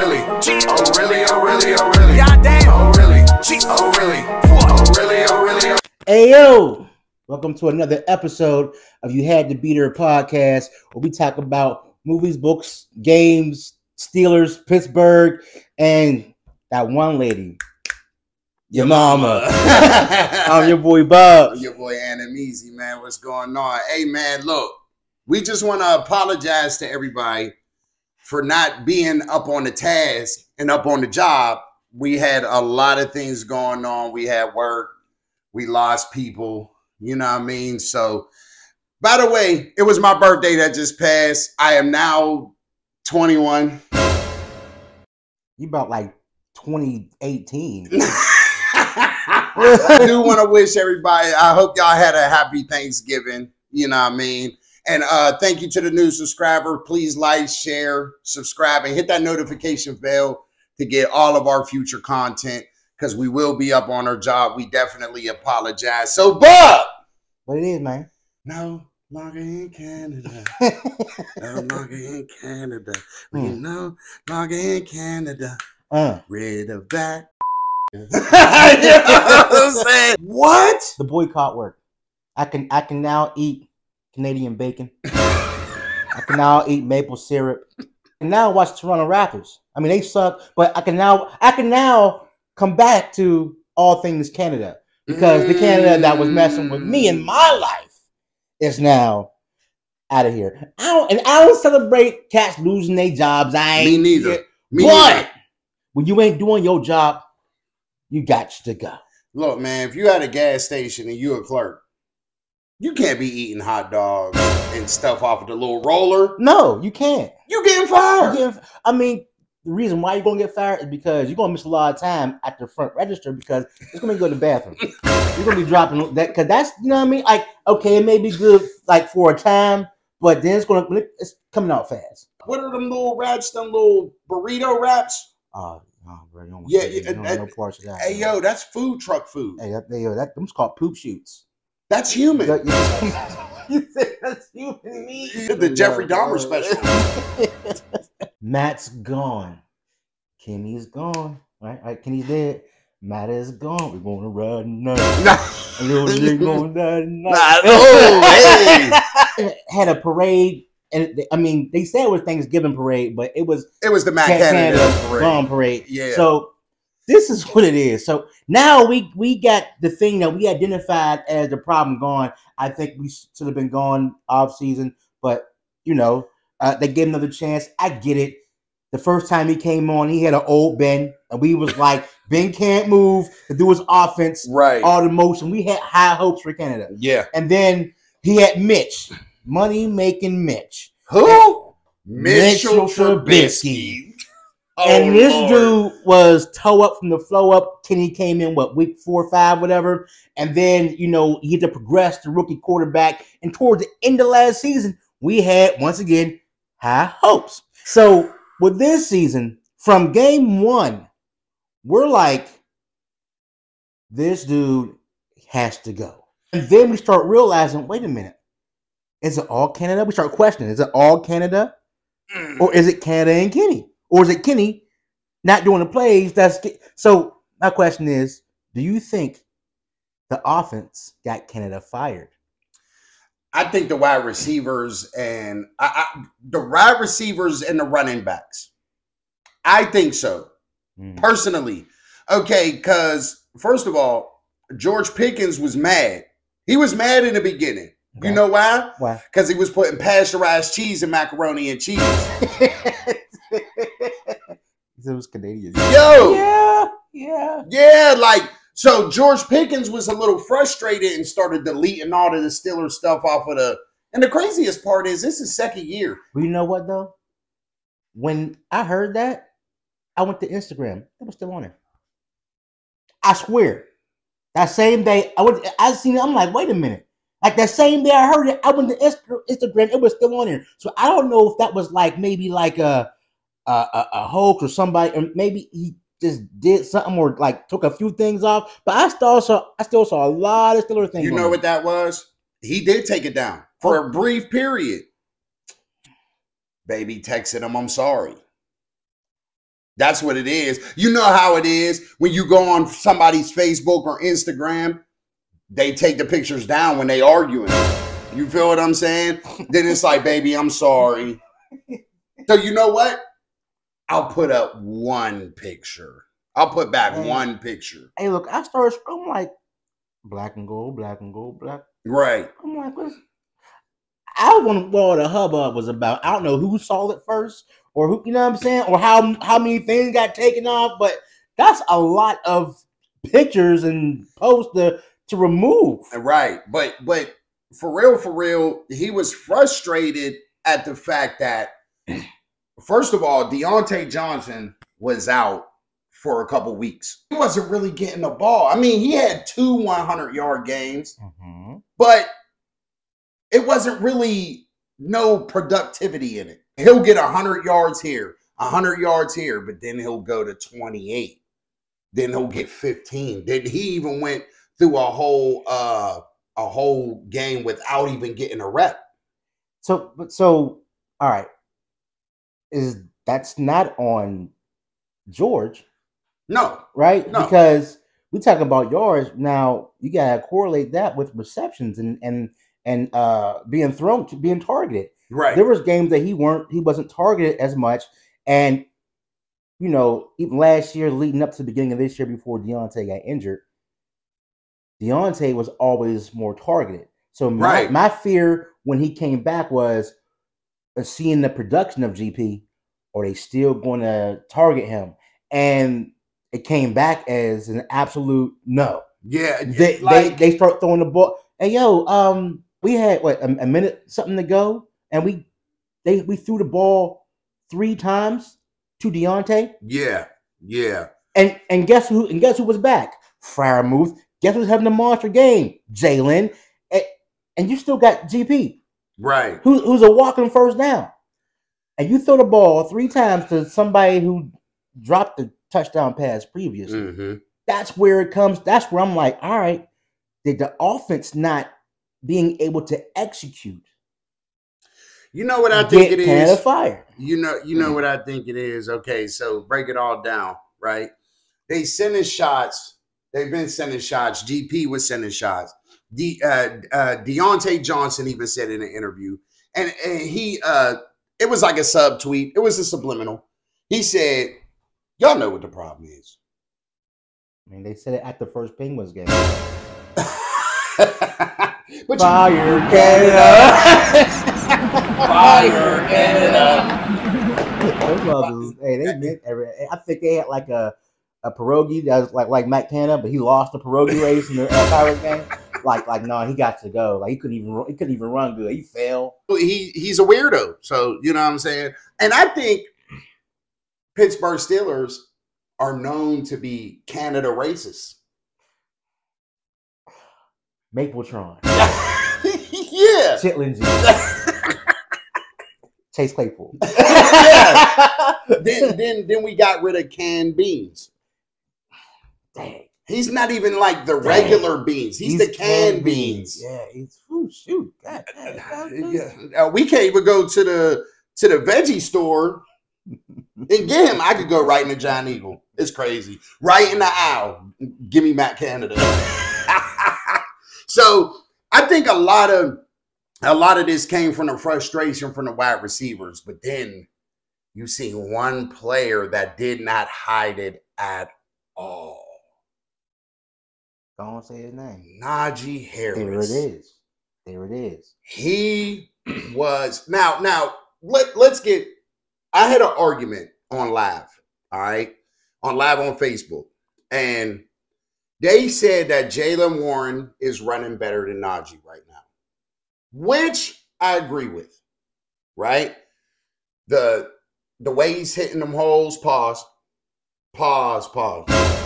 really? Oh really? Oh really? Oh really? Goddamn. Oh, oh, oh really? Oh really? Oh really? Oh really? Hey yo, welcome to another episode of You Had to Be There podcast, where we talk about movies, books, games, Steelers, Pittsburgh, and that one lady, your mama. I'm your boy Bob. Your boy Anamisi, man. What's going on? Hey man, look, we just want to apologize to everybody for not being up on the task and up on the job. We had a lot of things going on. We had work, we lost people, you know what I mean? So, by the way, it was my birthday that just passed. I am now 21. You about like 2018. I do want to wish everybody, I hope y'all had a happy Thanksgiving. You know what I mean? And uh, thank you to the new subscriber. Please like, share, subscribe, and hit that notification bell to get all of our future content because we will be up on our job. We definitely apologize. So, Bob, what it is, man? no longer in Canada. No longer in Canada. We Hmm. no longer in Canada. Uh, Rid of that. you know what I'm saying? What? the boycott work. I can I can now eat Canadian bacon. I can now eat maple syrup. Can now watch Toronto Raptors. I mean they suck, but I can now I can now come back to all things Canada because the Canada that was messing with me in my life is now out of here. I don't, and I don't celebrate cats losing their jobs. I Me ain't neither. Me but neither. when you ain't doing your job, you got to go. Look, man, if you at a gas station and you a clerk, you can't be eating hot dogs and stuff off of the little roller. No, you can't. You getting fired. get- I mean, the reason why you're gonna get fired is because you're gonna miss a lot of time at the front register because it's gonna go to the bathroom. you're gonna be dropping that because that's you know what I mean. Like, okay, it may be good like for a time, but then it's gonna it's coming out fast. What are them little wraps? Them little burrito wraps? Oh, oh bro, Yeah, yeah, don't uh, no parts of that. Hey, yo, that's food truck food. hey, that, hey, yo, that them's called poop shoots. That's human. That- you said that's human meat. The Jeffrey Dahmer special. Matt's gone. Kenny's gone. Right, right. Kenny's dead. Matt is gone. We're gonna ride. Nah, A little shit going down tonight. nah, oh, hey. Had a parade, and I mean, they said it was Thanksgiving parade, but it was It was the Matt Can- Canada, Canada parade. Parade. Yeah. So this is what it is. So now we we got the thing that we identified as the problem gone. I think we should have been gone off season, but you know uh, they gave another chance. I get it. The first time he came on, he had an old Ben, and we was like, Ben can't move to do his offense, Right. all the motion. We had high hopes for Canada, yeah. and then he had Mitch, money making Mitch. Who? Mitchell Mitchell Trubisky. Oh, and this Lord. dude was toe up from the flow up. Kenny came in what week four or five, whatever, and then you know he had to progress to rookie quarterback. And towards the end of last season, we had once again high hopes. So with this season, from game one, we're like, this dude has to go. And then we start realizing, wait a minute, is it all Canada? We start questioning, is it all Canada? Mm. or is it Canada and Kenny, or is it Kenny not doing the plays? That's so. My question is: Do you think the offense got Canada fired? I think the wide receivers and I, I, the wide receivers and the running backs. I think so Mm. personally. Okay, because first of all, George Pickens was mad. He was mad in the beginning. Okay. You know why? why? Because he was putting pasteurized cheese and macaroni and cheese. it was Canadian. Yo, Yeah, yeah. yeah, like so. George Pickens was a little frustrated and started deleting all of the Steelers stuff off of the. And the craziest part is this is second year. Well, you know what though? When I heard that, I went to Instagram. It was still on there. I swear. That same day, I went. I seen it. I'm like, wait a minute. Like that same day I heard it, I went to Instagram. It was still on there. So I don't know if that was like maybe like a a, a, a hoax or somebody, or maybe he just did something or like took a few things off. But I still saw I still saw a lot of Steelers things. You know what that was? He did take it down for a brief period. Baby texted him, I'm sorry. That's what it is. You know how it is when you go on somebody's Facebook or Instagram, they take the pictures down when they arguing. You feel what I'm saying? then it's like, baby, I'm sorry. So you know what? I'll put up one picture. I'll put back Hey. one picture. Hey, look, I started. I'm like, black and gold, black and gold, black. Right. I'm like, what's I wonder what all the hubbub was about. I don't know who saw it first, or who you know what I'm saying, or how how many things got taken off. But that's a lot of pictures and posts to to remove. Uh, right. But but for real, for real, he was frustrated at the fact that first of all, Diontae Johnson was out for a couple weeks. He wasn't really getting the ball. I mean, he had two 100 yard games, Mhm. but it wasn't really no productivity in it. He'll get 100 yards here, 100 yards here, but then he'll go to 28. Then he'll get 15. Then he even went through a whole uh a whole game without even getting a rep. So, but so, all right, is that's not on George, No. right? No. Because we talk about yards now. You gotta correlate that with receptions and and and uh being thrown to being targeted. Right. There was games that he weren't he wasn't targeted as much, and you know even last year leading up to the beginning of this year before Diontae got injured, Diontae was always more targeted. So my, Right. my fear when he came back was seeing the production of GP, are they still going to target him? And it came back as an absolute no. yeah. They, like, they they start throwing the ball. Hey yo, um, we had what a, a minute something to go, and we they we threw the ball three times to Diontae, yeah. Yeah. and and guess who? And guess who was back? Freiermuth. Guess who's having a monster game? Jaylen. And, and you still got GP, Right. who, who's a walking first down, and you throw the ball three times to somebody who dropped the touchdown pass previously. hmm that's where it comes. That's where I'm like, all right, did the offense not being able to execute You know what I think it is. is? fired? You know, you know what I think it is. Okay, so break it all down, right? They sending shots. They've been sending shots. GP was sending shots. De, uh, uh, Diontae Johnson even said in an interview, and, and he, uh, it was like a sub tweet. It was a subliminal. He said, "Y'all know what the problem is." I mean, they said it at the first Penguins game. but you- Fire Canada! Fire Canada! Those hey, they meant every. I think they had like a a pierogi that was like like Matt Canada, but he lost the pierogi race in the uh, Pirates game. Like like no, he got to go. Like he couldn't even he couldn't even run good. He fell. he he's a weirdo. So you know what I'm saying. And I think Pittsburgh Steelers are known to be Canada racist. Mapletron, yeah. Chitlins, Chase Claypool. Yeah. then then then we got rid of canned beans. Dang. He's not even like the regular beans. He's, the canned beans. Yeah, he's ooh, shoot. God, God, God, God. Yeah. Uh, we can't even go to the to the veggie store and get him. I could go right in the Giant Eagle. It's crazy. Right in the aisle. Give me Matt Canada. so I think a lot of a lot of this came from the frustration from the wide receivers, but then you see one player that did not hide it at all. Don't say his name. Najee Harris. There it is. There it is. he was now now let, let's get i had an argument on live all right on live on facebook and they said that jaylen warren is running better than najee right now which i agree with right the the way he's hitting them holes pause pause pause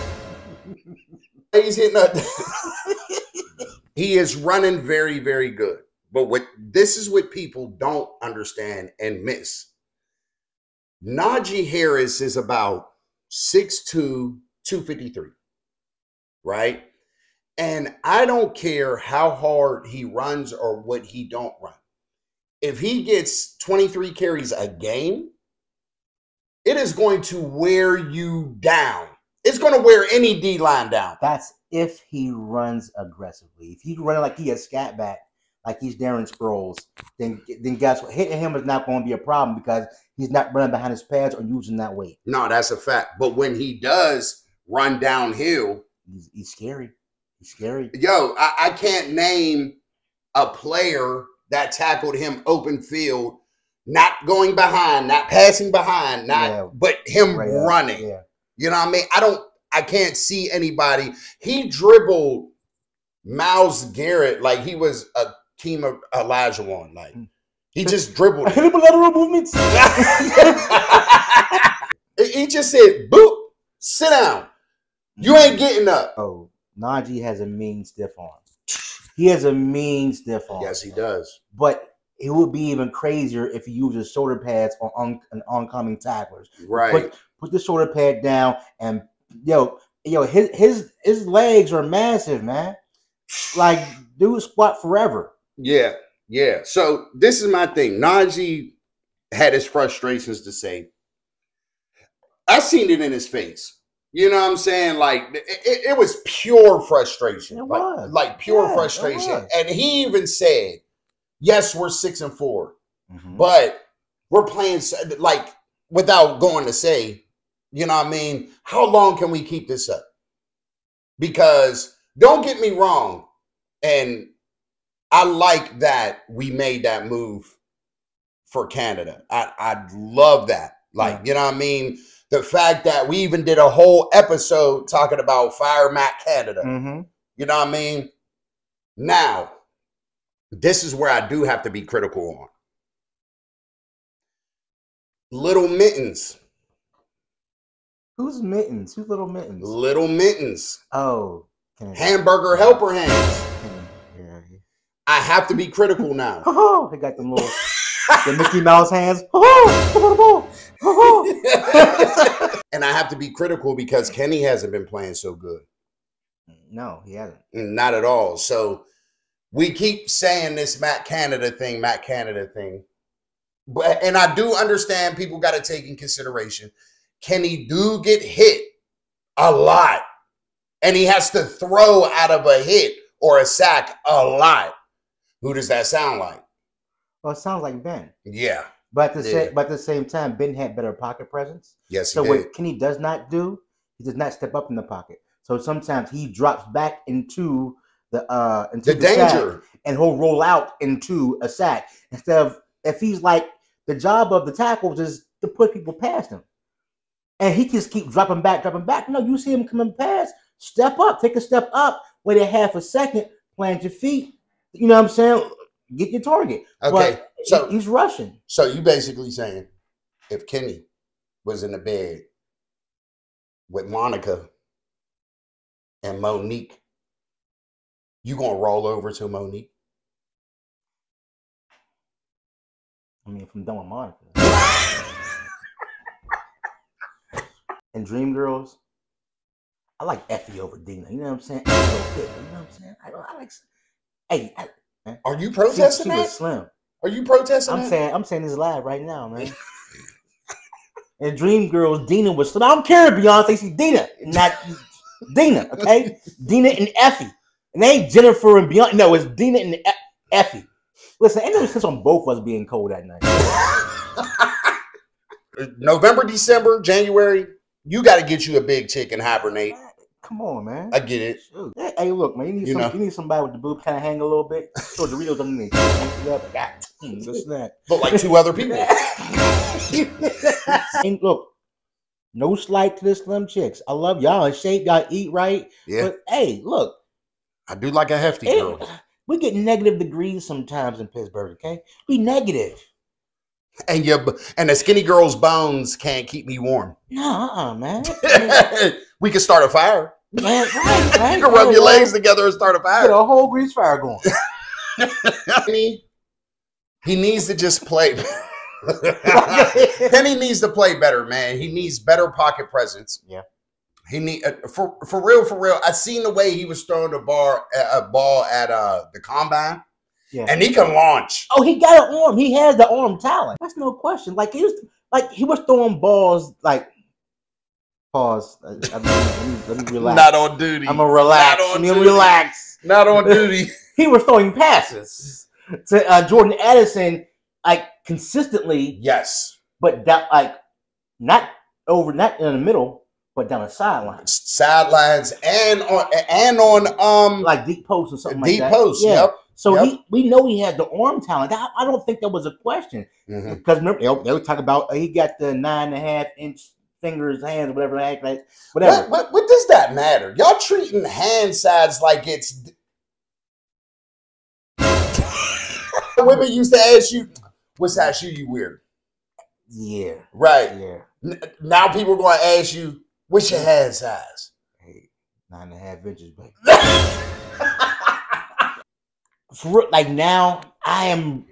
he's hitting he is running very very good. But what this is what people don't understand and miss. Najee harris is about 6'2 253 right? And i don't care how hard he runs or what he don't run. If he gets 23 carries a game it is going to wear you down. It's going to wear any D line down. That's if he runs aggressively. If he's running like he a scat back, like he's Darren Sproles, then then guess what? Hitting him is not going to be a problem because he's not running behind his pads or using that weight. No, that's a fact. But when he does run downhill, He's, he's scary. He's scary. yo, I, I can't name a player that tackled him open field, not going behind, not passing behind, not Yeah. but him Right running. Yeah. You know what I mean? I don't I can't see anybody. He dribbled Myles Garrett like he was a team of Elijah one. Like hmm. he just dribbled. him. lateral movements. he just said, boop, sit down. You hmm. ain't getting up. Oh, Najee has a mean stiff arm. He has a mean stiff arm. Yes, he does. But it would be even crazier if he uses shoulder pads on, on, on oncoming tacklers. Right. Put put the shoulder pad down and yo yo his his his legs are massive, man. Like dude squat forever. Yeah, yeah. So this is my thing. Najee had his frustrations to say. I seen it in his face. You know what I'm saying? Like it, it- was pure frustration. It like, was. like pure Yeah, frustration. And he even said, "Yes, we're six and 4 Mhm. but we're playing like without going to say, you know what I mean? How long can we keep this up? Because don't get me wrong, and I like that we made that move for Canada. I I love that. Like, you know what I mean? The fact that we even did a whole episode talking about Fire Mac Canada. Mhm. You know what I mean? Now, this is where I do have to be critical on. Little mittens. Who's mittens? Who's little mittens? Little mittens. Oh. Hamburger helper hands. Kennedy, Yeah. yeah. I have to be critical now. Oh, they got them little the Mickey Mouse hands. And I have to be critical because Kenny hasn't been playing so good. no, he hasn't. Not at all. So we keep saying this Matt Canada thing, Matt Canada thing. But and I do understand people got to take in consideration. Kenny do get hit a lot. And he has to throw out of a hit or a sack a lot. Who does that sound like? Well, it sounds like Ben. Yeah. But at the Yeah. same, but at the same time, Ben had better pocket presence. Yes, he So what Kenny does not do, he does not step up in the pocket. So sometimes he drops back into the uh into the sack, danger. and he'll roll out into a sack instead of if he's like the job of the tackles is to put people past him, and he just keep dropping back, dropping back. No, you see him coming past, step up, take a step up, wait a half a second, plant your feet. You know what I'm saying? Get your target. Okay. But So he's rushing. So you basically saying if Kenny was in the bed with Monica and Monique, you gonna roll over to Monique? I mean, from done with Monica. and Dream Girls, I like Effie over Dina. You know what I'm saying? Effie over Dina, you know what I'm saying? I, I like. Hey, I, Are you protesting she was that? slim. Are you protesting I'm that? saying, I'm saying this live right now, man. and Dream Girls, Dina was slim. I don't care, Beyonce. She's Dina, not Dina. Okay, Dina and Effie, and they ain't Jennifer and Beyonce. No, it's Dina and E- Effie. Listen, ain't no sense on both of us being cold that night. November, December, January, you got to get you a big chick and hibernate. Come on, man. I get it. Shoot. Hey, look, man, you need You some, you need somebody with the boob kind of hang a little bit. Throw Doritos underneath. Hang it up, like, this and that. But like two other people. and look, no slight to the slim chicks. I love y'all in shape. Y'all eat right. Yeah, But hey, look, I do like a hefty it- girl. we get negative degrees sometimes in Pittsburgh. Okay, we negative. And your and the skinny girl's bones can't keep me warm. No, uh, man. We can start a fire. man, right, right. You can rub your legs together and start a fire. Get a whole grease fire going. Penny, he needs to just play. Penny needs to play better, man. He needs better pocket presence. Yeah. He need uh, for for real, for real. I seen the way he was throwing the bar a ball at uh the combine, Yeah. and he can launch. Oh, he got an arm. He has the arm talent. That's no question. Like he was, like he was throwing balls like pause. I, I mean, let, me, let me relax. Not on duty. I'm gonna relax. Not on Let me duty. relax. Not on duty. He was throwing passes to uh, Jordan Addison like consistently, yes. but that like not over, not in the middle, but down the sidelines. Sidelines and on and on um like deep post or something deep like that. post. Yeah. Yep. So Yep. he, we know he had the arm talent. I, I don't think that was a question Mhm. because remember they, they would talk about uh, he got the nine and a half inch fingers, hands, whatever, like, whatever. What, what, what does that matter? Y'all treating hand size like it's. Women used to ask you, "What size shoe you wear?" Yeah, Right yeah. N- now, people are going to ask you, "What's your hand size?" Hey, nine and a half inches, but for like now, I am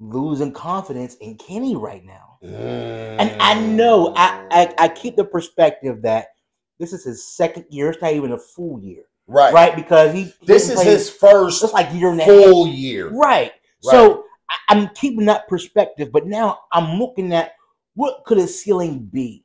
losing confidence in Kenny right now, and I know I, I I keep the perspective that this is his second year. It's not even a full year, right. right? Because he he This is his first It's like year and a half. full year. Right. So I, I'm keeping that perspective, but now I'm looking at what could his ceiling be?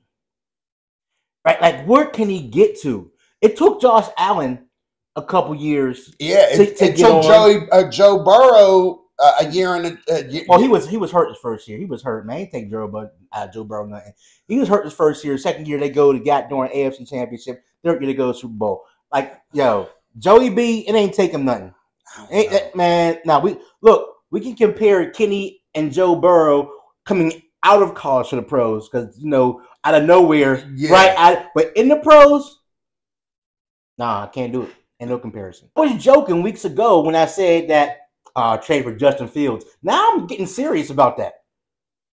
Right? Like where can he get to? It took Josh Allen a couple years. Yeah, To- it, to it took on. Joey uh, Joe Burrow uh, a year and a, a year. Well, he was he was hurt his first year. He was hurt, man. He take Joe but uh, Joe Burrow nothing. He was hurt his first year. Second year they go to got during AFC Championship. Third year they go to Super Bowl. Like yo, Joey B, it ain't take him nothing. Ain't that, man, now we look, we can compare Kenny and Joe Burrow coming out of college to the pros because you know, out of nowhere, Yeah. right? I, but in the pros, nah, I can't do it. Ain't no comparison. I was joking weeks ago when I said that uh trade for Justin Fields. Now I'm getting serious about that.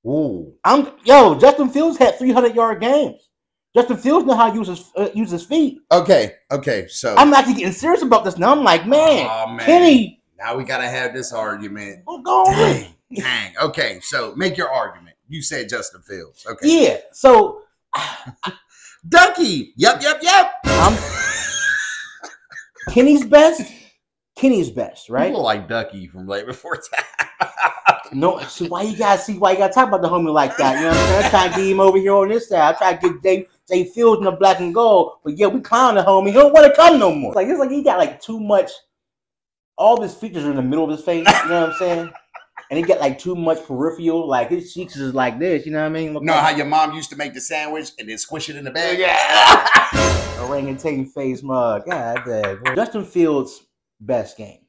Ooh. I'm yo, Justin Fields had 300 yard games. Justin Fields know how to use his uh, use his feet. Okay. Okay. So. I'm actually getting serious about this now. I'm like, man, Aw, man. Kenny, Now we gotta have this argument. Going with. Dang. Dang. Okay. So make your argument. You said Justin Fields. Okay. Yeah. So Ducky. Yep. Yep. Yep. I'm Kenny's best. Kenny's best, You right? look like Ducky from Land Before Time. No, see why you gotta see why you gotta talk about the homie like that. You know what I'm saying? I'm trying to get him over here on this side. I'm trying to get Jay Jay Fields in the black and gold. But yeah, we clown the homie. He don't want to come no more. Like it's like he got like too much. All his features are in the middle of his face. You know what I'm saying? And he got like too much peripheral. Like his cheeks is like this. You know what I mean? Look know like how your mom used to make the sandwich and then squish it in the bag? Yeah. orangutan face mug. God dang. Justin Fields' best game.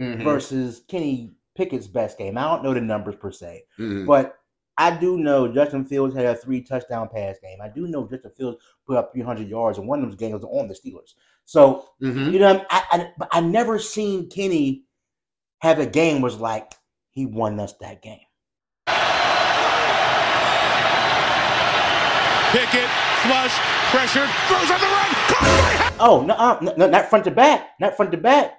Mhm. versus Kenny Pickett's best game. I don't know the numbers per se, Mhm. but I do know Justin Fields had a three touchdown pass game. I do know Justin Fields put up 300 yards, and one of those games was on the Steelers. So Mhm. you know, I, I I never seen Kenny have a game was like he won us that game. Pickett, flush, pressure, throws on the run. Caught Oh no, uh, no, no, not front to back, not front to back,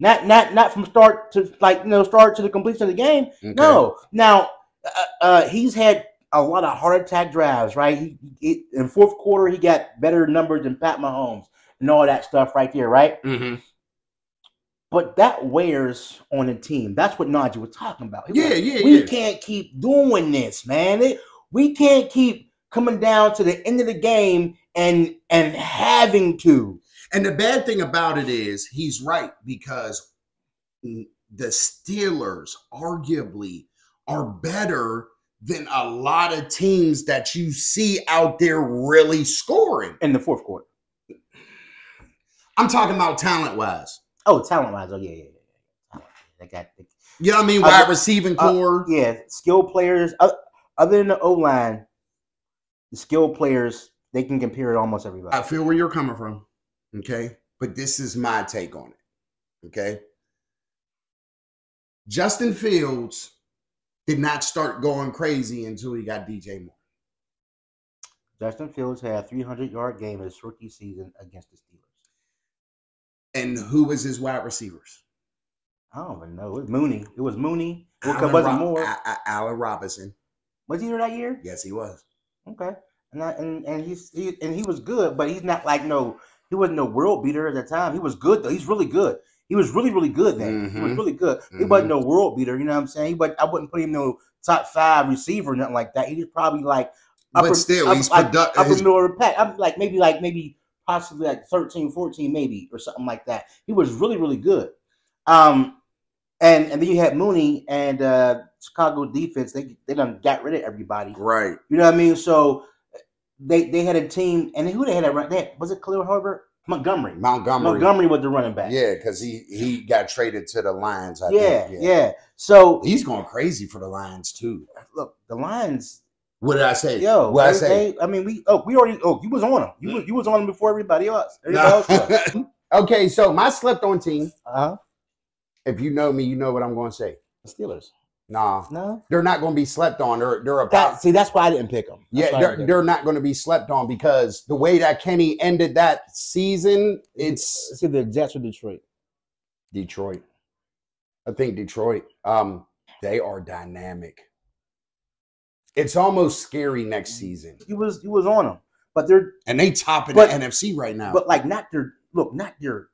not not not from start to like you know start to the completion of the game. Okay. No. Now, uh, uh, he's had a lot of heart attack drives, right? He, he, in fourth quarter, he got better numbers than Pat Mahomes and all that stuff right there, right? Mhm. But that wears on a team. That's what Najee was talking about. He was Yeah, like, yeah, We yeah. can't keep doing this, man. It- we can't keep coming down to the end of the game and and having to. And the bad thing about it is he's right because the Steelers arguably are better than a lot of teams that you see out there really scoring. in the fourth quarter. I'm talking about talent wise. Oh, talent wise, oh yeah, yeah, yeah. yeah. They got You know what I mean? Uh, Wide receiving uh, core. yeah, skill players. Uh, other than the O line, the skill players they can compare to almost everybody. I feel where you're coming from. Okay. But this is my take on it. Okay. Justin Fields did not start going crazy until he got DJ Moore. Justin Fields had a 300 yard game his rookie season against the Steelers. And who was his wide receivers? I don't even know. It was Mooney. It was Mooney. Allen wasn't Rob- more. A- A- Allen Robinson. Was he there that year? Yes, he was. Okay. And I, and and he's he, and he was good, but he's not like no. He wasn't no world beater at the time. He was good though. He's really good. He was really, really good then. He was Mhm. really good. He Mhm. wasn't no world beater, you know what I'm saying? But I wouldn't put him no top five receiver or nothing like that. He was probably like upper, but still, he's like, productive. upper middle the pack. I'm like maybe like maybe possibly like 13, 14, maybe or something like that. He was really, really good. Um, and and then you had Mooney and uh Chicago defense. They they done got rid of everybody. right. You know what I mean? So they they had a team, and who they had at run? They was it Khalil Herbert? Montgomery. Montgomery. Montgomery was the running back. Yeah, because he he got traded to the Lions. I yeah, think. yeah. So He's going crazy for the Lions too. look, the Lions. What did I say? Yo, what I say? they- I mean, we oh we already oh you was on them. You was, you was on them before everybody else. Everybody else okay, so my slept on team. Uh-huh. If you know me, you know what I'm going to say. The Steelers. Nah, No. they're not going to be slept on. They're they're about That, see, that's why I didn't pick them. yeah, they're, they're not going to be slept on because the way that Kenny ended that season, it's It's the Jets or Detroit. Detroit. I think Detroit. Um, they are dynamic. It's almost scary next season, You was you was on them, but they're and they topping But- the NFC right now. but like not their look, not their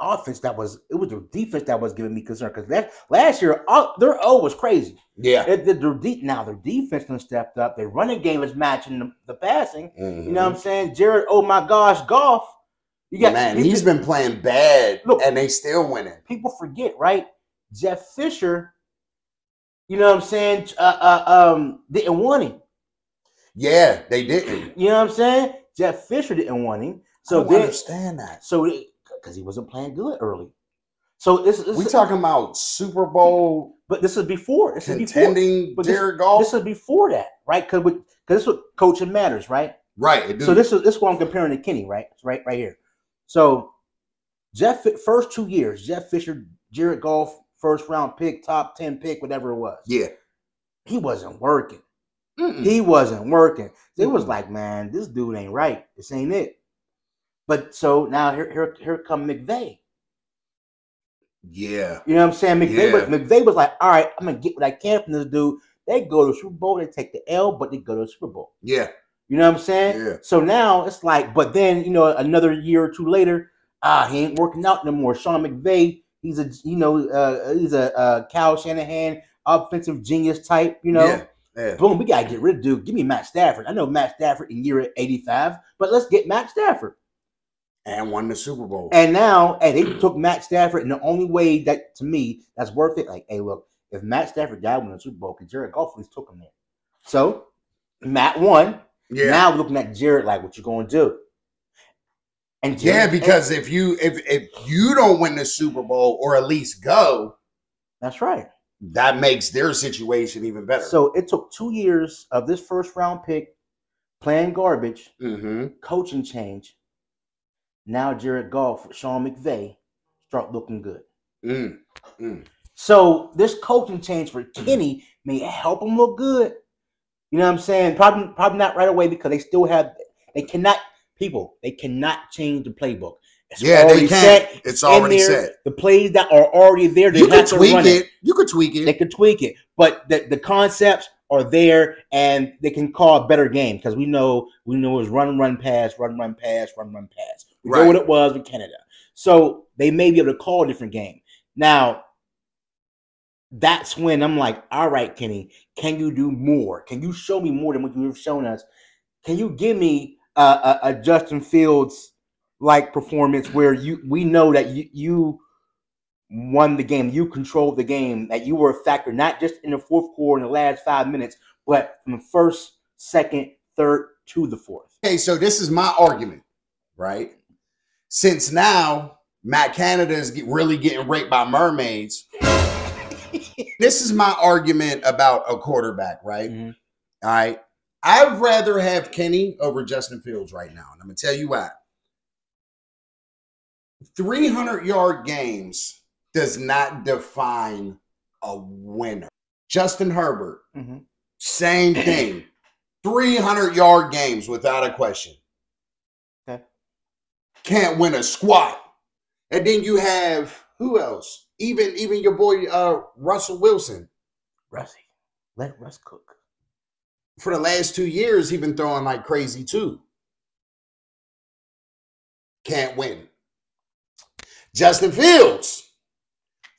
offense that was it was their defense that was giving me concern because that last year all, their O was crazy. yeah, It, their, their de- now their defense has stepped up. Their running game is matching the, the passing. You know what I'm saying? Jared, oh my gosh, Goff. You got man, he's been playing bad, Look. and they still winning. people forget, right? Jeff Fisher, you know what I'm saying? Uh, uh, um, didn't want him. Yeah, they didn't. You know what I'm saying? Jeff Fisher didn't want him. So I then, understand that. so because he wasn't playing good early. So this is We talking about Super Bowl but this is before. This is before. contending Jared Goff, This is before that, right? Because because this is what coaching matters, right? right? So this is this is what I'm comparing to Kenny, right? Right, right here. So Jeff, first two years, Jeff Fisher, Jared Goff, first round pick, top ten pick, whatever it was. yeah, He wasn't working. Mm-mm. He wasn't working. It was like, man, this dude ain't right. This ain't it. But so now here, here, here come McVay. yeah, You know what I'm saying? McVay, was, Yeah. McVay was like, all right, I'm gonna get what I can from this dude. They go to the Super Bowl, they take the L, but they go to the Super Bowl. yeah, You know what I'm saying? Yeah. So now it's like, but then you know, another year or two later, ah, he ain't working out no more. Sean McVay, he's a you know, uh, he's a uh, Kyle Shanahan offensive genius type. You know, yeah, yeah. boom, we gotta get rid of dude. Give me Matt Stafford. I know Matt Stafford in year 85, but let's get Matt Stafford. And won the Super Bowl. And now, and they took Matt Stafford, and the only way that to me that's worth it, like, hey, look, if Matt Stafford died win the Super Bowl, because Jared Goff at least took him there. So Matt won. yeah, Now looking at Jared like, what you gonna do? And yeah, Jared- because if you if if you don't win the Super Bowl or at least go, that's right. that makes their situation even better. So it took two years of this first round pick playing garbage, hmm coaching change. Now Jared Goff, Sean McVay start looking good. mm. Mm. So this coaching change for Kenny may help him look good. You know what I'm saying? Probably probably not right away because they still have they cannot people they cannot change the playbook. It's yeah, they can. set It's already there. set. The plays that are already there, they You can to tweak run it. You could tweak it. They it. can tweak it, but the, the concepts are there, and they can call a better game because we know we know it was run, run, pass, run, run, pass, run, run, pass. We know what it was with Canada, so they may be able to call a different game. Now, that's when I'm like, all right, Kenny, can you do more? Can you show me more than what you've shown us? Can you give me a, a, a Justin Fields like performance where you we know that you you won the game, you controlled the game, that you were a factor not just in the fourth quarter in the last five minutes, but from the first, second, third to the fourth. Okay, so this is my argument, right? Since now Matt Canada is get- really getting raped by mermaids, this is my argument about a quarterback, right? Mhm. All right. I'd rather have Kenny over Justin Fields right now. And I'm going to tell you why. 300 yard games does not define a winner. Justin Herbert, Mhm. same thing. 300 yard games without a question. Can't win a squat. And then you have who else? Even even your boy uh Russell Wilson. Russie, let Russ cook. For the last two years, he been throwing like crazy too. Can't win. Justin Fields,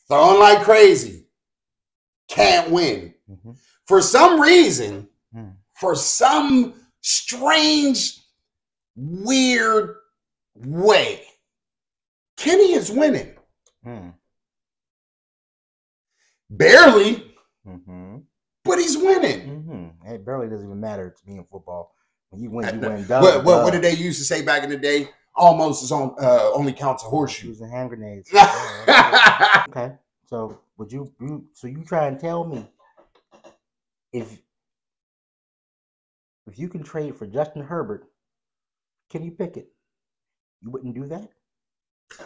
throwing like crazy, can't win. Mhm. For some reason, Hmm. for some strange, weird way, Kenny is winning. Mm. Barely, Mhm. but he's winning. Mhm. It barely doesn't even matter to me in football. When you win, you win. Dub, What, what, what did they used to say back in the day? Almost is on uh, only counts a horseshoe. Using hand grenades. Okay. So would you, you so you try and tell me if if you can trade for Justin Herbert, can you pick Pickett, you wouldn't do that?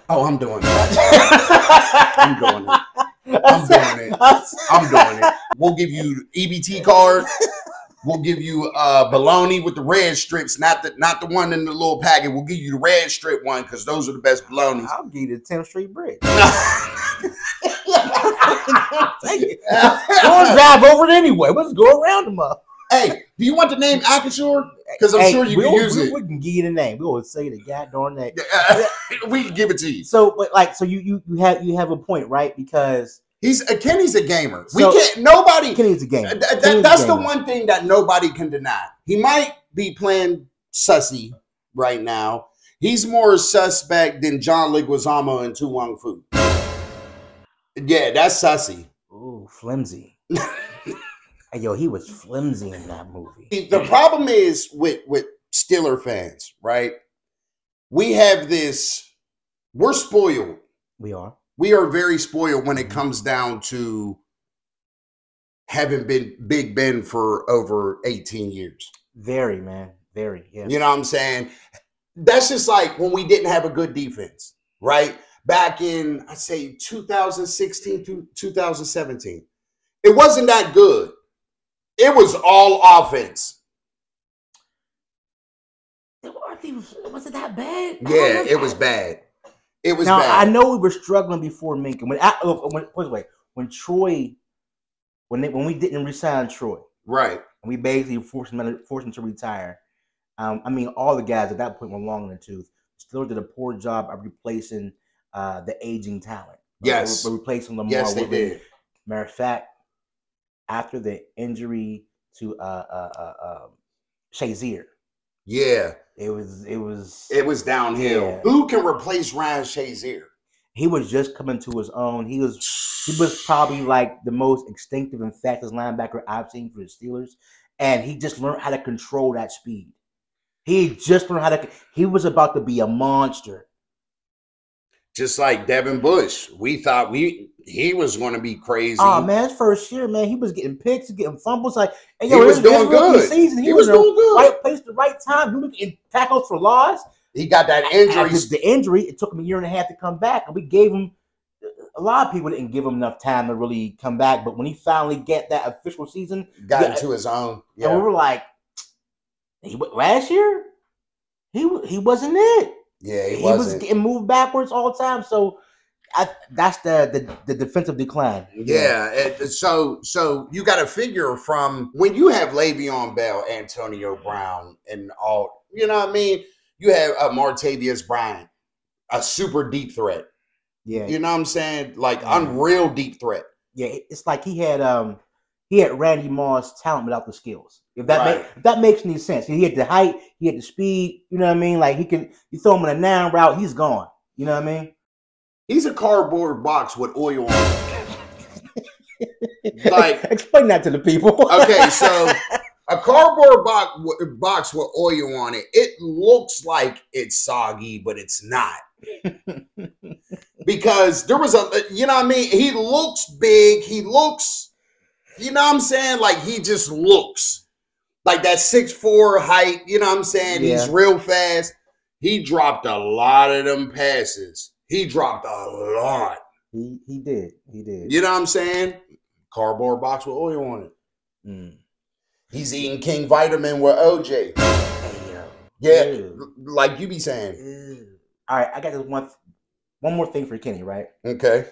oh, I'm doing it. I'm doing it. I'm doing it. I'm doing it. We'll give you EBT card. We'll give you uh bologna with the red strips, not the not the one in the little packet. We'll give you the red strip one because those are the best bolognas. I'll give you the 10th Street Bridge. hey, Go and drive over it anyway. Let's go around them up. Do you want the name Akashore? Because I'm Hey, sure you we'll- can use we, it. We can give you the name. We will say the goddamn name. we can give it to you. So, but like, so you you you have you have a point, right? Because He's a Kenny's a gamer. So- we can't. Nobody. Kenny's a gamer. Uh, th- th- Kenny's a that's the one thing that nobody can deny. He might be playing sussy right now. He's more suspect than John Leguizamo and To Wong Foo. Yeah, that's sussy. Ooh, flimsy. hey, yo, he was flimsy in that movie. The problem is with with Steeler fans, right? We have this. We're spoiled. We are. We are very spoiled when it comes down to having been Big Ben for over 18 years. Very, man. Very, yeah. You know what I'm saying? That's just like when we didn't have a good defense, right? Back in, I'd say 2016 to 2017. It wasn't that good. It was all offense. Was it that bad? Yeah, it was bad. It was Now bad. I know we were struggling before Minkah. When, I, look, when wait, wait, when Troy, when they, when we didn't resign Troy, right. and we basically forced him to- forced him to retire. Um, I mean, all the guys at that point were long in the tooth. Still did a poor job of replacing uh, the aging talent. Yes. Re- replacing LaMarr. Yes, they Woodley. did. Matter of fact, after the injury to uh, uh, uh, uh, Shazier, Yeah. it was it was It was downhill. Yeah. Who can replace Ryan Shazier? he was just coming to his own. He was he was probably like the most instinctive and fastest linebacker I've seen for the Steelers, and he just learned how to control that speed. He just learned how to. He was about to be a monster. Just like Devin Bush. We thought we he was going to be crazy. Oh man, first year, man, he was getting picks, getting fumbles. Like, and He was doing good. Season, he, He was, was doing good. right place, the right time. He was getting tackles for loss. He got that After injury. the injury, it took him a year and a half to come back, and we gave him. A lot of people didn't give him enough time to really come back, but when he finally get that official season, Got Yeah. into his own. and we were like, he last year, he he wasn't it. Yeah, he, He, was getting moved backwards all the time. So, I, that's the, the the defensive decline. Yeah, it, so so you got to figure from when you have Le'Veon Bell, Antonio mm-hmm. Brown, and all. You know what I mean? You have a Martavis Bryant, a super deep threat. yeah, You know what I'm saying? Like Yeah. unreal deep threat. yeah. It's like he had um he had Randy Moss talent without the skills. If that Right. make, if that makes any sense, he had the height, he had the speed. You know what I mean? Like he can you throw him in a nine route, he's gone. You know what I mean? He's a cardboard box with oil on it. Like- explain that to the people. Okay, so a cardboard box box with oil on it. It looks like it's soggy, but it's not. because there was a you know what I mean he looks big he looks you know what I'm saying like he just looks like that six four height you know what I'm saying he's real fast he dropped a lot of them passes he dropped a lot he he did. He did. you know what I'm saying cardboard box with oil on it Mm. he's eating king vitamin with OJ yo. yeah Ew. like you be saying Ew. All right, I got this one one more thing for Kenny, right? okay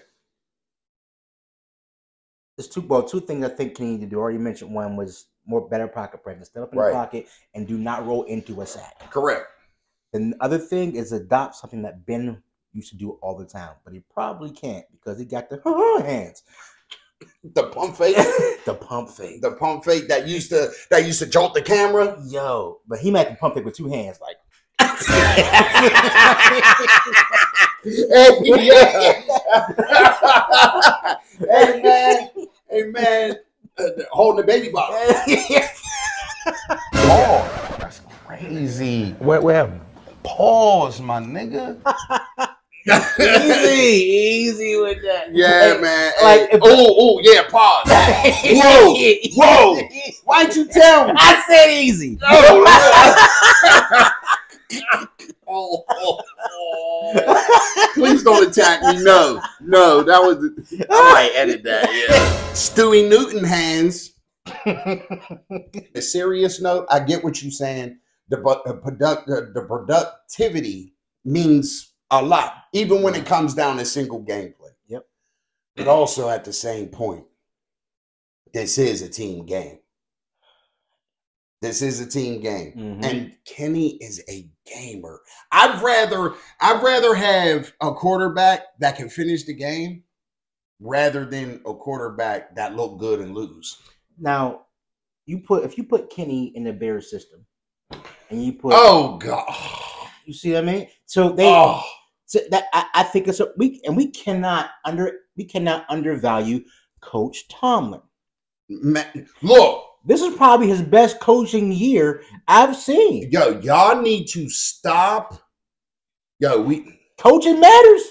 There's two well, two things I think Kenny need to do. I already mentioned one was more better pocket presence. Step up in Right. the pocket and do not roll into a sack. correct The other thing is adopt something that Ben used to do all the time, but he probably can't because he got the hands, The pump fake, the pump fake. the pump fake that used to that used to jolt the camera. Yo, but he might can pump fake with two hands, like. hey, yeah. hey man, hey man, uh, holding the baby bottle. Pause. That's crazy. Where, what happened? Pause, my nigga. easy, easy with that. Yeah, Like- man. like, Hey, oh, oh, yeah. Pause. Whoa, whoa. Why'd you tell me? I said easy. Oh, oh, oh. Please don't attack me. No, no, that was. I might edit that. Yeah. Stewie Newton hands. A serious note. I get what you're saying. The but the product the, the productivity means a lot, even when it comes down to single gameplay. Yep. But also at the same point, this is a team game. This is a team game. Mhm. And Kenny is a gamer. I'd rather I'd rather have a quarterback that can finish the game rather than a quarterback that look good and lose. Now, you put if you put Kenny in the Bears system, and you put Oh god. you see what I mean? So they Oh, so that I, I think it's a we and we cannot under we cannot undervalue Coach Tomlin. man. Look, This is probably his best coaching year I've seen. yo, y'all need to stop. Yo, we Coaching matters.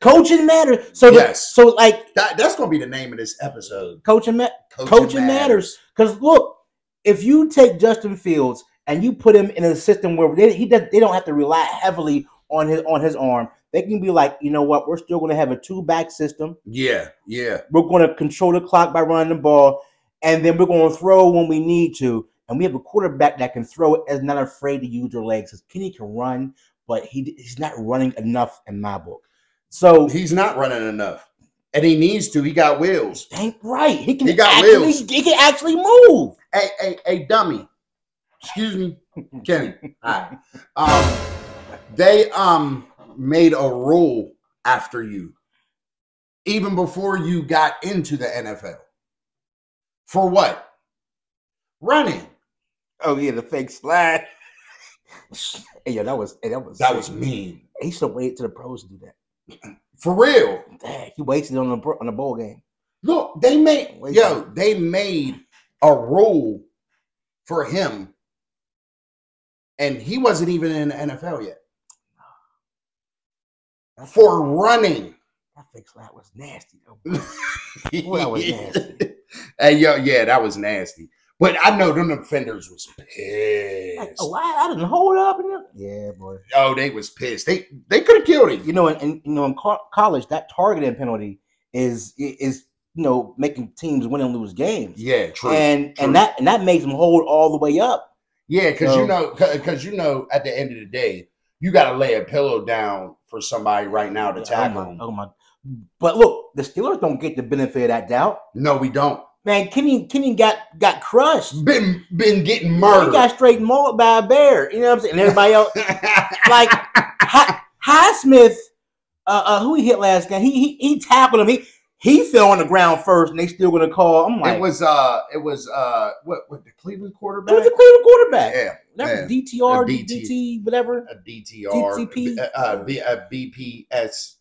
Coaching matters. So the- Yes. so like that, that's gonna be the name of this episode. coaching ma- Coaching, coaching matters. Because look, if you take Justin Fields and you put him in a system where they, he does, they don't have to rely heavily on his on his arm, they can be like, you know what, we're still going to have a two back system. Yeah, yeah. We're going to control the clock by running the ball, and then we're going to throw when we need to. And we have a quarterback that can throw it, and not afraid to use your legs. Because Kenny can run, but he he's not running enough in my book. So He's not running enough. And he needs to. He got wheels. ain't right. He can He got actually wheels. he can actually move. Hey, hey, hey, dummy. Excuse me, Kenny. Hi. Um, they um made a rule after you, even before you got into the NFL. For what? Running. Oh yeah, the fake slide. hey, yo, that was hey, that was That was mean. He should have waited to the pros to do that. For real. Dang, he wasted on the on the bowl game. Look, they made Wait yo, they made a rule for him, and he wasn't even in the NFL yet. For running. That fake slide was nasty. Though. That was nasty. Hey, yo, yeah, that was nasty. But I know them defenders was pissed. Like, oh, I, I didn't hold up. And yeah, boy. oh, they was pissed. They they could have killed him. You know, in, in you know in co- college, that targeting penalty is is you know making teams win and lose games, Yeah, true. and true. and that and that makes them hold all the way up. yeah, because So- you know, because you know, at the end of the day, you got to lay a pillow down for somebody right now to Yeah, oh tackle oh my, him. oh my. But look, the Steelers don't get the benefit of that doubt. No, we don't. Man, Kenny Kenny got got crushed. Been been getting murdered. He got straight mauled by a bear. You know what I'm saying? And everybody else, like Hi- Highsmith, uh, uh, who he hit last game, he, he he tackled him. He he fell on the ground first, and they still gonna call. I'm like, it was uh, it was uh, what what the Cleveland it quarterback? was a Cleveland quarterback. Yeah, Whatever, yeah. DTR, A DT. DT, whatever. a DTR, DTP. uh, uh, B, uh, BPS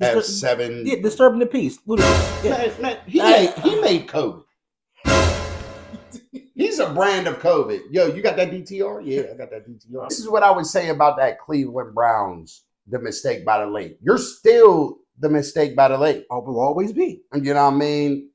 F seven. yeah, disturbing the peace. Yeah. Man, man, he made he made COVID. He's a brand of COVID. Yo, you got that DTR? Yeah, I got that DTR. This is what I would say about that Cleveland Browns, the mistake by the lake. You're still the mistake by the lake. Oh, will always be. You know what I mean?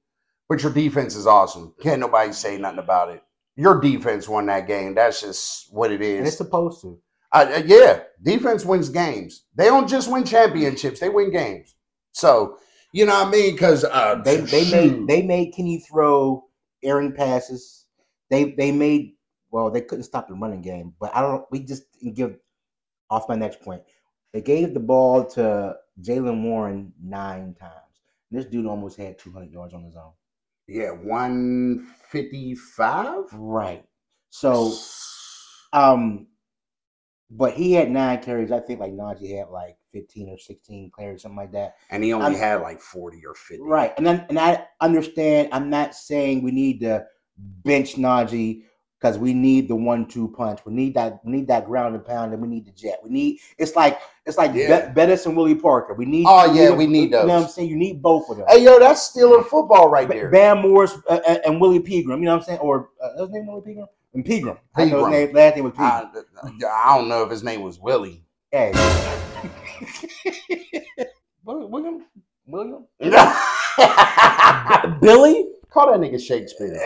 But your defense is awesome. Can't nobody say nothing about it. Your defense won that game. That's just what it is. And it's supposed to. Uh, yeah, defense wins games. They don't just win championships; they win games. So you know what I mean? Because uh, They they shoot. made they made Kenny throw errant passes. They they made well they couldn't stop the running game, but I don't. We just give off my next point. They gave the ball to Jaylen Warren nine times. This dude almost had 200 yards on his own. yeah, one fifty five. Right. So um but he had nine carries. I think like Najee had like fifteen or sixteen carries, something like that. And he only I'm- had like 40 or 50. Right, and then and I understand. I'm not saying we need to bench Najee because we need the one-two punch. We need that. We need that ground and pound, and we need the jet. We need. It's like it's like Yeah. Be- Bettis and Willie Parker. We need. Oh, yeah, we need those. You know what I'm saying? You need both of them. Hey, yo, that's Steeler football right there. Bam Morris uh, uh, and Willie Pegram. You know what I'm saying? Or uh, his name Willie Pegram and Pegram. I know his name. Last name was Pegram. I, I don't know if his name was Willie. hey. William. William. Call Billy. Call that nigga Shakespeare.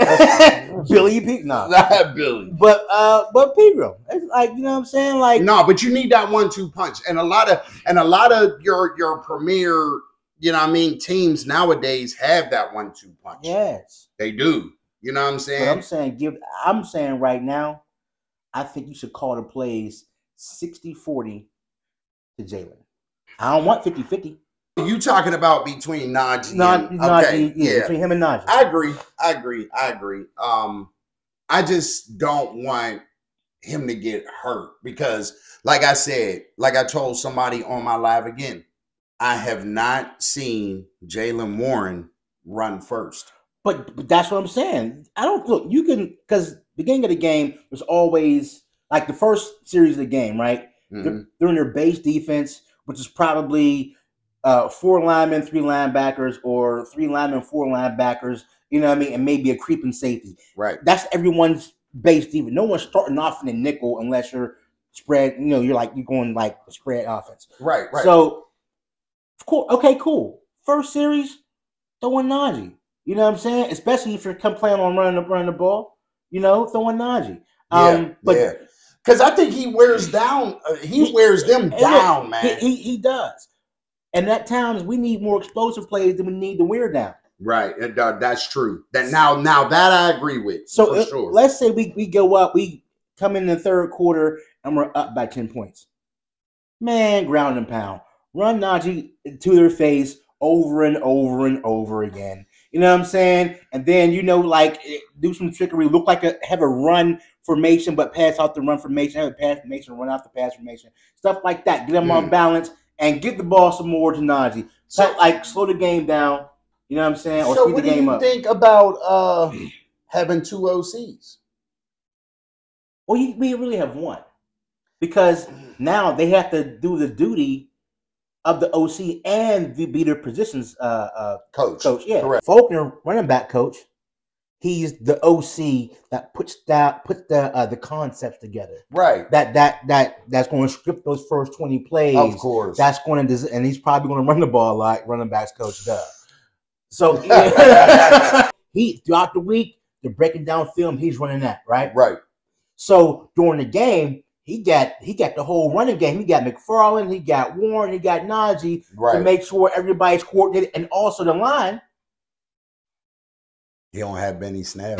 Billy Pegram. Nah. that Billy. But uh, but Pegram. It's like you know what I'm saying? Like No, but you need that one-two punch, and a lot of and a lot of your your premier, you know, what I mean, teams nowadays have that one-two punch. yes. They do. You know what I'm But saying? I'm saying give. I'm saying right now, I think you should call the plays 60-40 to Jaylen. I don't want 50-50. you talking about between Najee? Not, and, not okay, yeah, yeah. between him and Najee. I agree. I agree. I agree. Um, I just don't want him to get hurt because, like I said, like I told somebody on my live again, I have not seen Jaylen Warren run first. But, but that's what I'm saying. I don't look. You can because beginning of the game was always like the first series of the game, right? Mhm. They're, they're in their base defense, which is probably uh, four linemen, three linebackers, or three linemen, four linebackers. You know what I mean? And maybe a creeping safety. Right. That's everyone's base defense. No one's starting off in a nickel unless you're spread. You know, you're like you're going like spread offense. Right. Right. So, cool. Okay, cool. First series, throwing Najee. You know what I'm saying? Especially if you're come playing on running the running the ball. You know, throwing Najee. Um, but yeah. Because I think he wears down. Uh, he, He- wears them look, down, man. He, he he does. And at times we need more explosive plays than we need to wear down. right. and, uh, that's true. That now, now that I agree with. So for uh, sure. let's say we, we go up, we come in the third quarter and we're up by 10 points. Man, ground and pound. Run Najee to their face over and over and over again. You know what I'm saying? And then, you know, like do some trickery, look like a have a run formation, but pass out the run formation, have a pass formation, run out the pass formation, stuff like that. Get them off Mm. balance and get the ball some more to Najee. So, So- like, slow the game down. You know what I'm saying? Or so speed what the do game you up. think about uh having two OCs? Well, you, we really have one because now they have to do the duty of the OC and the, be their positions uh, uh, Coach. coach. Yeah, Correct. Faulkner, running back coach. He's the OC that puts that puts the uh, the concepts together. Right. That that that that's going to script those first twenty plays. Of course. That's going to and he's probably going to run the ball like running backs coach does. So yeah. he throughout the week they're breaking down film. He's running that right. right. So during the game, he got he got the whole running game. He got McFarland, he got Warren, he got Najee to make sure everybody's coordinated, and also the line. He don't have Benny Snell.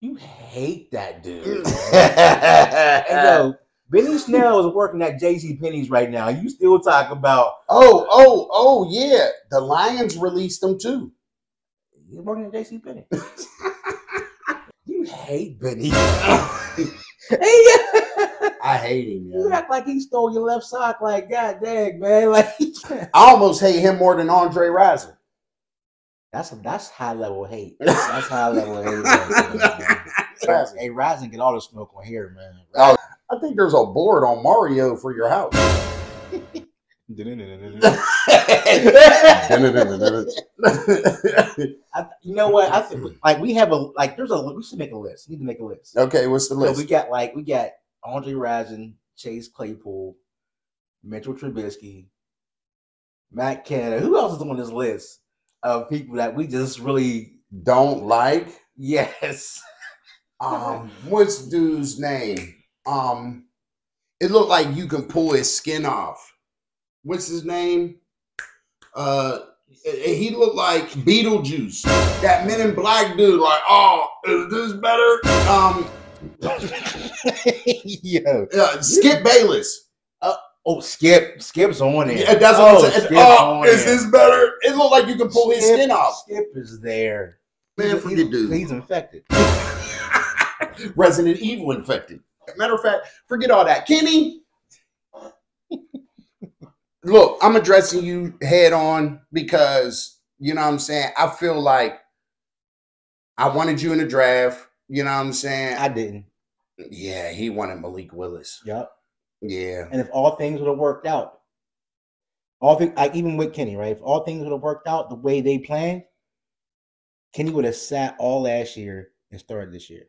You hate that dude. Mm. Hey, yo, Benny Snell is working at JC Penney's right now. You still talk about oh, oh, oh, yeah. The Lions released him too. you working at JC Penney. you hate Benny. I hate him, You act like he stole your left sock. Like, god dang, man. Like, I almost hate him more than Andre Rison. that's that's high level hate. That's high level hate. right there, Hey, Rison, get all the smoke on here, man. Oh, I think there's a board on Mario for your house. I, you know what? I think like we have a like. There's a we should make a list. We need to make a list. okay, what's the So list? we got like we got Andre Rison, Chase Claypool, Mitchell Trubisky, Matt Canada. Who else is on this list of people that we just really Don't like. yes? Um, what's dude's name? Um, it looked like you can pull his skin off. What's his name? Uh, he looked like Beetlejuice. That Men in Black dude. Like, oh, is this better? Um, Yo, uh, Skip Bayless. oh Skip, Skip's on it. Yeah, that's what oh, I'm saying. Oh, is there. this better? It looked like you can pull his skin off. Skip is there. Man, He's- forget he's, dude. He's infected. Resident Evil infected. Matter of fact, forget all that. Kenny, look, I'm addressing you head on because you know what I'm saying. I feel like I wanted you in the draft. You know what I'm saying? I didn't. yeah, he wanted Malik Willis. Yep. Yeah. And if all things would have worked out, all things like even with Kenny, right? If all things would have worked out the way they planned, Kenny would have sat all last year and started this year.